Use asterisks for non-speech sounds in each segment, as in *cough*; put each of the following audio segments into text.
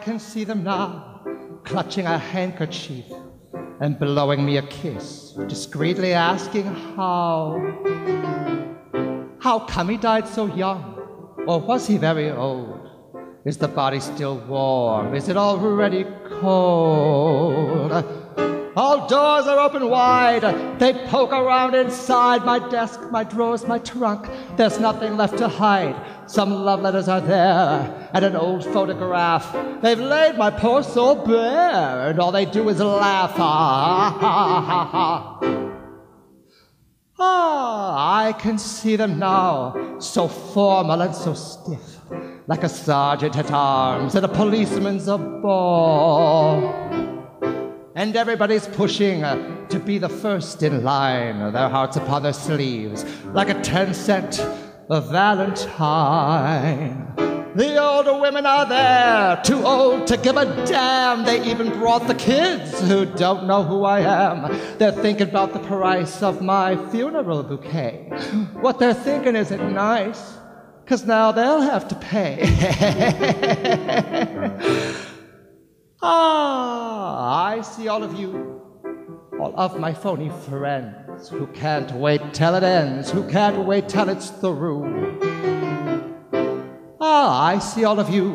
can see them now, clutching a handkerchief and blowing me a kiss, discreetly asking how. How come he died so young? Or was he very old? Is the body still warm? Is it already cold? All doors are open wide. They poke around inside my desk, my drawers, my trunk. There's nothing left to hide. Some love letters are there, and an old photograph. They've laid my poor soul bare, and all they do is laugh. Ah, ha, ha, ha. Ah, I can see them now, so formal and so stiff, like a sergeant at arms at a policeman's a ball. And everybody's pushing uh, to be the first in line, their hearts upon their sleeves, like a 10 cent Valentine. The older women are there, too old to give a damn. They even brought the kids who don't know who I am. They're thinking about the price of my funeral bouquet. What they're thinking is it nice, because now they'll have to pay. *laughs* ah, I see all of you, all of my phony friends who can't wait till it ends, who can't wait till it's through. Ah, I see all of you.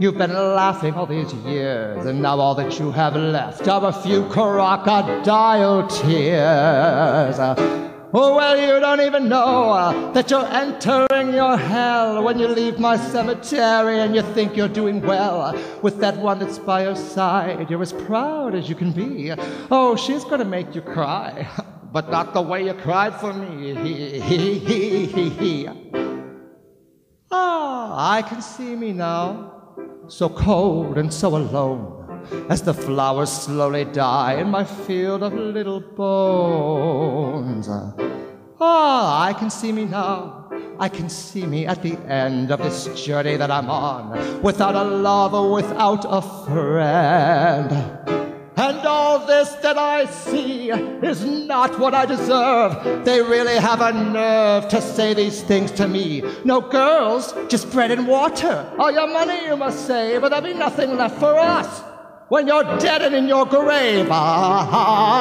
You've been laughing all these years, and now all that you have left are a few crocodile tears. Oh, well, you don't even know uh, that you're entering your hell when you leave my cemetery and you think you're doing well with that one that's by your side. You're as proud as you can be. Oh, she's gonna make you cry, *laughs* but not the way you cried for me. *laughs* ah, I can see me now, so cold and so alone as the flowers slowly die in my field of little bones. Ah, I can see me now. I can see me at the end of this journey that I'm on, without a lover, without a friend. And all this that I see is not what I deserve. They really have a nerve to say these things to me. No girls, just bread and water. All your money you must save, but there'll be nothing left for us when you're dead and in your grave. Ah.